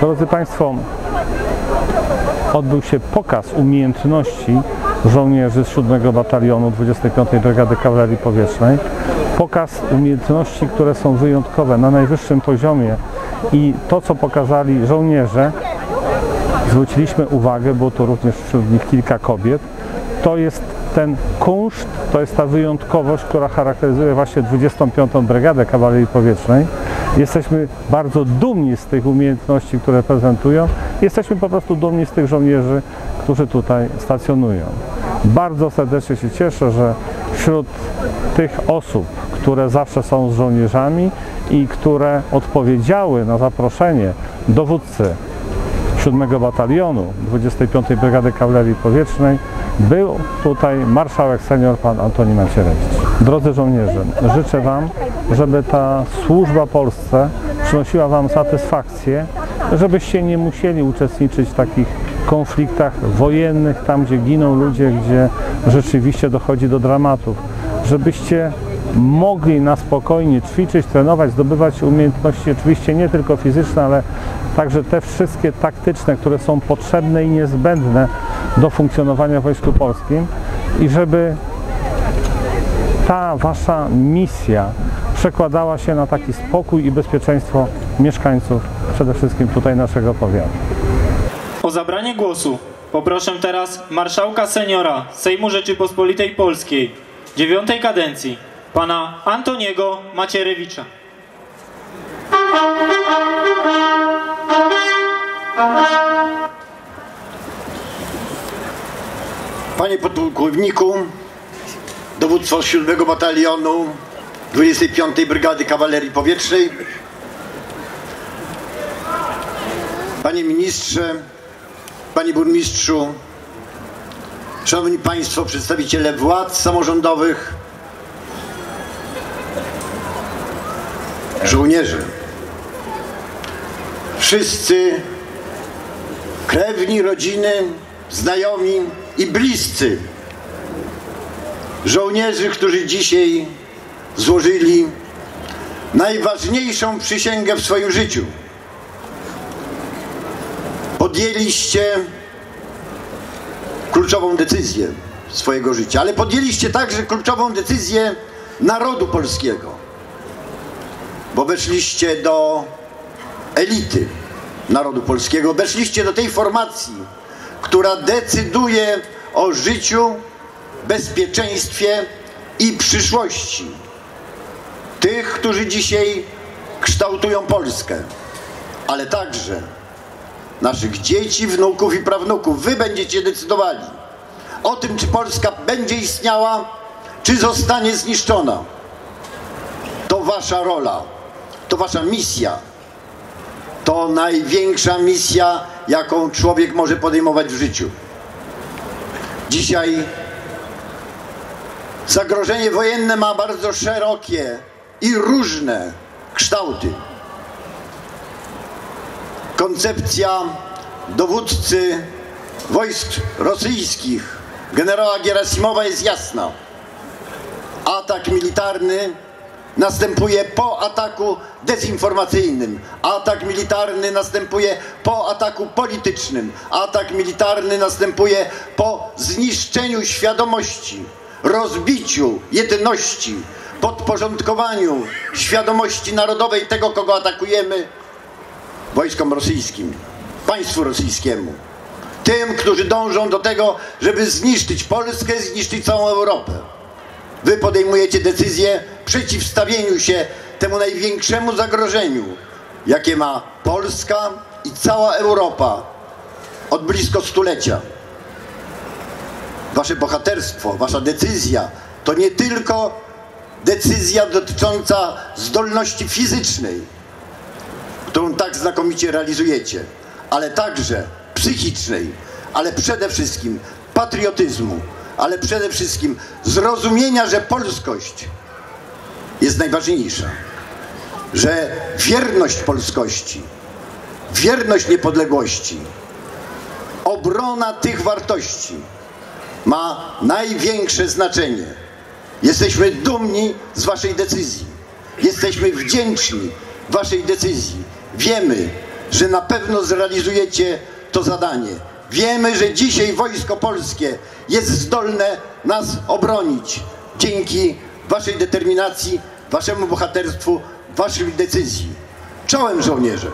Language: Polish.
Drodzy Państwo, odbył się pokaz umiejętności żołnierzy z 7 Batalionu 25 Brygady Kawalerii Powietrznej. Pokaz umiejętności, które są wyjątkowe na najwyższym poziomie i to, co pokazali żołnierze, zwróciliśmy uwagę, było to również wśród nich kilka kobiet, to jest ten kunszt, to jest ta wyjątkowość, która charakteryzuje właśnie 25. Brygadę Kawalerii Powietrznej. Jesteśmy bardzo dumni z tych umiejętności, które prezentują. Jesteśmy po prostu dumni z tych żołnierzy, którzy tutaj stacjonują. Bardzo serdecznie się cieszę, że wśród tych osób, które zawsze są z żołnierzami i które odpowiedziały na zaproszenie dowódcy 7 Batalionu 25 Brygady Kawalerii Powietrznej był tutaj marszałek senior pan Antoni Macierewicz. Drodzy żołnierze, życzę Wam, żeby ta służba Polsce przynosiła Wam satysfakcję, żebyście nie musieli uczestniczyć w takich konfliktach wojennych, tam gdzie giną ludzie, gdzie rzeczywiście dochodzi do dramatów, żebyście mogli na spokojnie ćwiczyć, trenować, zdobywać umiejętności oczywiście nie tylko fizyczne, ale także te wszystkie taktyczne, które są potrzebne i niezbędne do funkcjonowania w Wojsku Polskim. I żeby ta Wasza misja przekładała się na taki spokój i bezpieczeństwo mieszkańców, przede wszystkim tutaj naszego powiatu. O zabranie głosu poproszę teraz marszałka seniora Sejmu Rzeczypospolitej Polskiej dziewiątej kadencji, pana Antoniego Macierewicza. Panie podpułkowniku, dowództwo 7 Batalionu 25 Brygady Kawalerii Powietrznej, Panie Ministrze, Panie Burmistrzu, Szanowni Państwo, przedstawiciele władz samorządowych, żołnierze, wszyscy krewni, rodziny, znajomi i bliscy żołnierzy, którzy dzisiaj złożyli najważniejszą przysięgę w swoim życiu. Podjęliście kluczową decyzję swojego życia, ale podjęliście także kluczową decyzję narodu polskiego, bo weszliście do elity narodu polskiego, weszliście do tej formacji, która decyduje o życiu, bezpieczeństwie i przyszłości tych, którzy dzisiaj kształtują Polskę, ale także naszych dzieci, wnuków i prawnuków. Wy będziecie decydowali o tym, czy Polska będzie istniała, czy zostanie zniszczona. To wasza rola, to wasza misja. To największa misja, jaką człowiek może podejmować w życiu. Dzisiaj zagrożenie wojenne ma bardzo szerokie i różne kształty. Koncepcja dowódcy wojsk rosyjskich, generała Gerasimowa jest jasna. Atak militarny następuje po ataku dezinformacyjnym. Atak militarny następuje po ataku politycznym. Atak militarny następuje po zniszczeniu świadomości, rozbiciu jedności, podporządkowaniu świadomości narodowej tego, kogo atakujemy, wojskom rosyjskim, państwu rosyjskiemu. Tym, którzy dążą do tego, żeby zniszczyć Polskę, zniszczyć całą Europę. Wy podejmujecie decyzję przeciwstawieniu się temu największemu zagrożeniu, jakie ma Polska i cała Europa od blisko stulecia. Wasze bohaterstwo, wasza decyzja to nie tylko decyzja dotycząca zdolności fizycznej, którą tak znakomicie realizujecie, ale także psychicznej, ale przede wszystkim patriotyzmu, ale przede wszystkim zrozumienia, że polskość jest najważniejsza, że wierność polskości, wierność niepodległości, obrona tych wartości ma największe znaczenie. Jesteśmy dumni z Waszej decyzji. Jesteśmy wdzięczni Waszej decyzji. Wiemy, że na pewno zrealizujecie to zadanie. Wiemy, że dzisiaj Wojsko Polskie jest zdolne nas obronić dzięki waszej determinacji, waszemu bohaterstwu, waszej decyzji. Czołem żołnierze!